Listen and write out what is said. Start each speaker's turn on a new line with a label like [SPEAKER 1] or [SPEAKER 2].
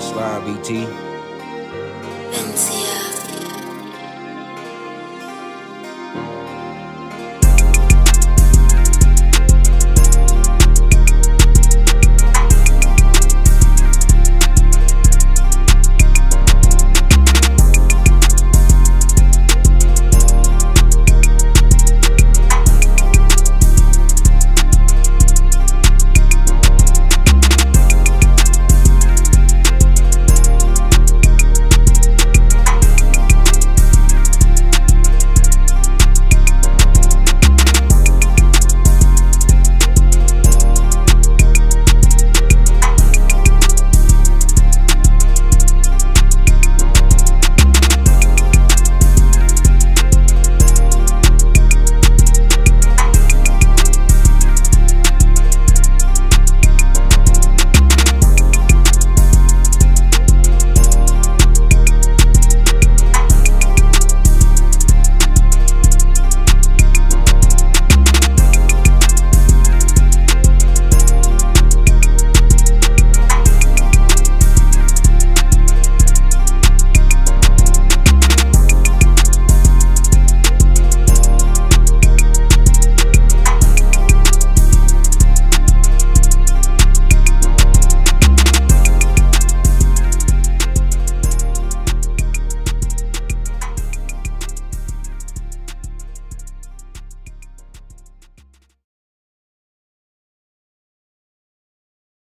[SPEAKER 1] Slide BT.